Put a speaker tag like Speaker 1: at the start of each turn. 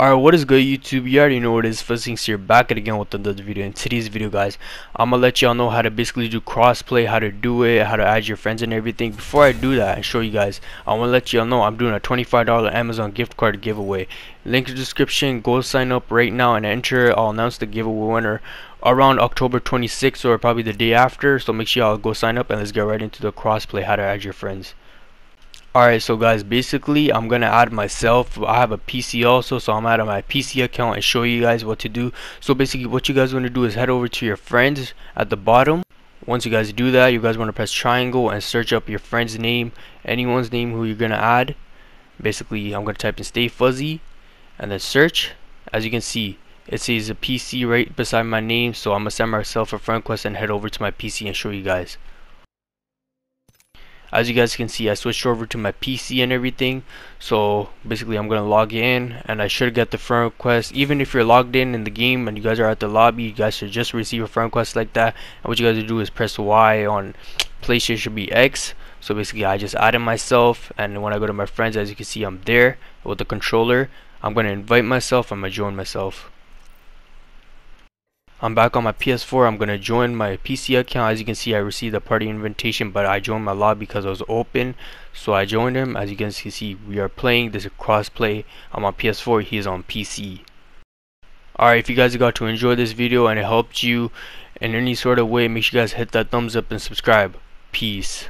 Speaker 1: Alright, what is good YouTube? You already know what it is. FuzzySynx here back at again with another video. In today's video guys, I'm gonna let y'all know how to basically do crossplay, how to do it, how to add your friends and everything. Before I do that and show you guys, I wanna let y'all know I'm doing a $25 Amazon gift card giveaway. Link in the description, go sign up right now and enter. I'll announce the giveaway winner around October 26th or probably the day after. So make sure y'all go sign up and let's get right into the crossplay, how to add your friends. Alright, so guys, basically, I'm to add myself. I have a PC also, so I'm adding my PC account and show you guys what to do. So basically, what you guys want to do is head over to your friends at the bottom. Once you guys do that, you guys want to press triangle and search up your friend's name, anyone's name who you're to add. Basically, I'm to type in Stay Fuzzy and then search. As you can see, it says a PC right beside my name, so I'm to send myself a friend request and head over to my PC and show you guys as you guys can see I switched over to my PC and everything. So basically I'm gonna log in and I should get the friend request. Even if you're logged in in the game and you guys are at the lobby you guys should just receive a friend request like that. And what you guys do is press Y on PlayStation should be X. So basically I just added myself and when I go to my friends as you can see I'm there with the controller. I'm gonna invite myself. I'm gonna join myself I'm back on my PS4. I'm going to join my PC account. As you can see, I received a party invitation, but I joined my lobby because it was open. So I joined him. As you can see, we are playing. This is crossplay. I'm on PS4. He is on PC. Alright, if you guys got to enjoy this video and it helped you in any sort of way, make sure you guys hit that thumbs up and subscribe. Peace.